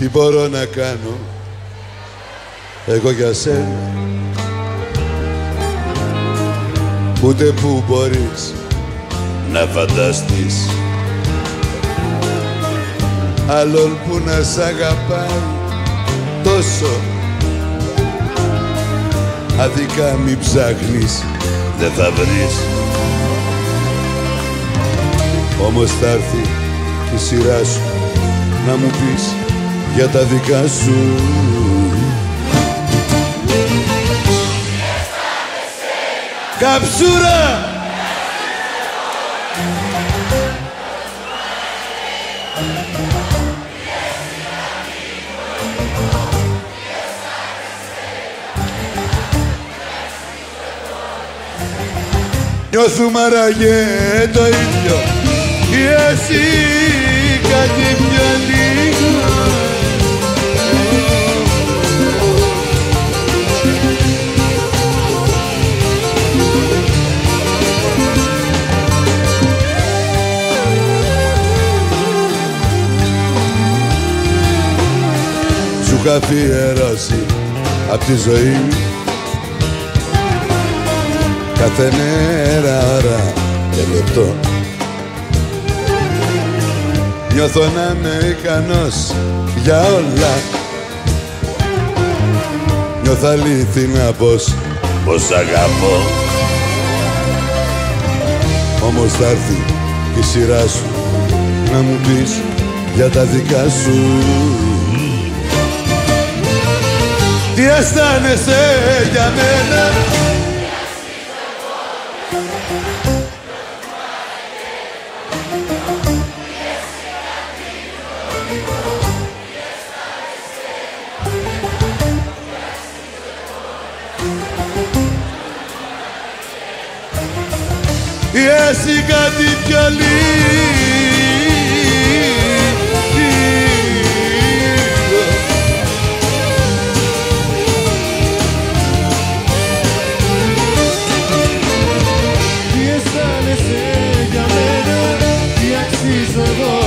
Τι μπορώ να κάνω εγώ για σένα. Ούτε που μπορείς να φανταστείς. Άλλον που να σ' αγαπάει τόσο. Αδικά μη ψάχνεις, δεν θα βρεις. Όμως θα έρθει η σειρά σου να μου πεις για τα δικά σου. Καψούρα! Νιώθουμε άραγε το ίδιο. Ή εσύ κάτι πιο λίγο Σου είχα αφιερώσει απ' τη ζωή. Μου κάθε μέρα ώρα και λεπτό Νιώθω να είμαι ικανός για όλα. Νιώθω αλήθινα πως, πως αγαπώ. Όμως θα έρθει η σειρά σου να μου πεις για τα δικά σου Τι αισθάνεσαι για μένα. Ή εσύ κάτι πιο λίγο τι αξίζω